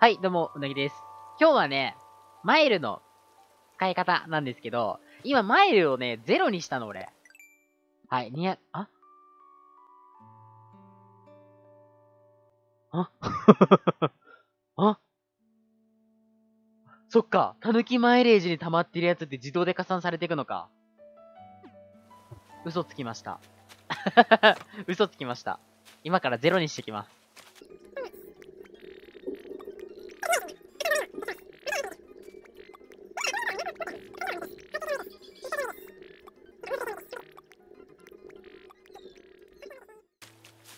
はい、どうも、うなぎです。今日はね、マイルの使い方なんですけど、今マイルをね、ゼロにしたの、俺。はい、200、あ？あ？あ？そっか、たぬきマイレージに溜まってるやつって自動で加算されていくのか。嘘つきました。嘘つきました。今からゼロにしてきます。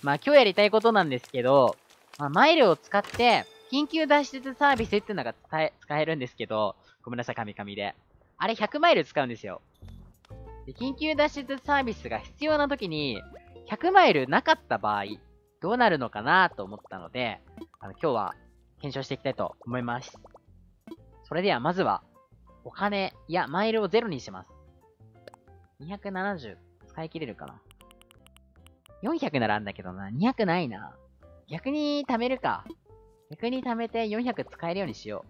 まあ今日やりたいことなんですけど、まあ、マイルを使って、緊急脱出サービスっていうのが使え使えるんですけど、ごめんなさい、カミカミで。あれ100マイル使うんですよ。で緊急脱出サービスが必要な時に、100マイルなかった場合、どうなるのかなと思ったので、あの今日は検証していきたいと思います。それではまずは、お金やマイルをゼロにします。270使い切れるかな400ならあんだけどな。200ないな。逆に貯めるか。逆に貯めて400使えるようにしよ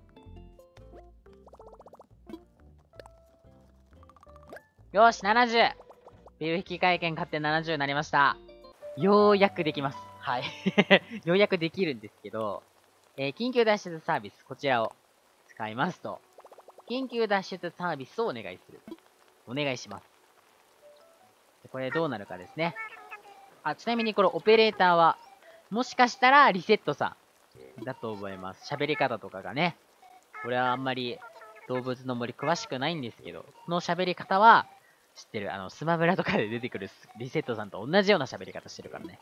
う。よし、70! ビル引き換え券買って70になりました。ようやくできます。はい。ようやくできるんですけど、えー緊急脱出サービス、こちらを使いますと、緊急脱出サービスをお願いする。お願いします。これどうなるかですね。あ、ちなみにこれオペレーターは、もしかしたらリセットさんだと思います。喋り方とかがね。俺はあんまり動物の森詳しくないんですけど、この喋り方は知ってる。あの、スマブラとかで出てくるリセットさんと同じような喋り方してるからね。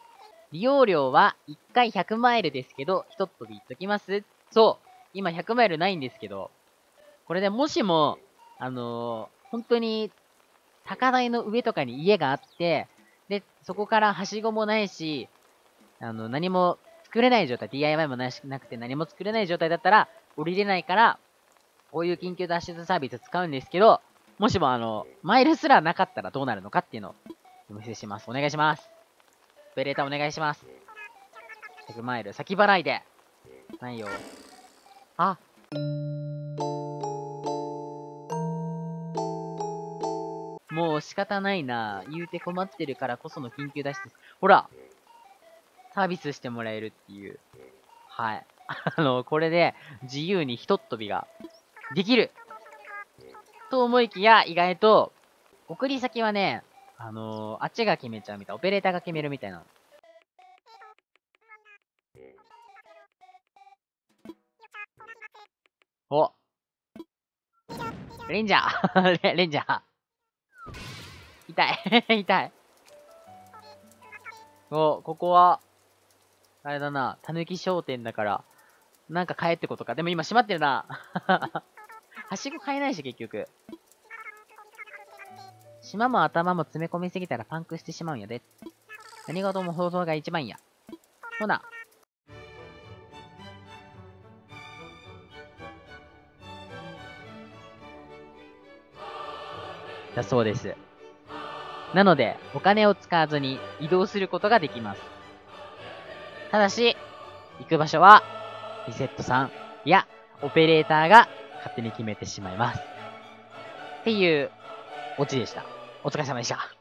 利用料は1回100マイルですけど、ひとっ飛び言っときますそう今100マイルないんですけど、これでもしも、あのー本当に高台の上とかに家があって、で、そこからはしごもないし、あの、何も作れない状態、DIY もなしなくて何も作れない状態だったら、降りれないから、こういう緊急脱出サービス使うんですけど、もしもあの、マイルすらなかったらどうなるのかっていうのをお見せします。お願いします。オペレーターお願いします。100マイル、先払いで。ないよ。あ。仕方ないな。言うて困ってるからこその緊急脱出。ほらサービスしてもらえるっていう。はい。あの、これで自由にひとっ飛びができると思いきや、意外と、送り先はね、あのーあっちが決めちゃうみたい。オペレーターが決めるみたいな。おレンジャー レンジャー痛い 痛いお、ここは、あれだな、たぬき商店だから、なんか買えってことか。でも今閉まってるな。はしご買えないし、結局。島も頭も詰め込みすぎたらパンクしてしまうんやで。何事も放送が一番や。ほな。だそうです。なので、お金を使わずに移動することができます。ただし、行く場所は、リセットさんやオペレーターが勝手に決めてしまいます。っていうオチでした。お疲れ様でした。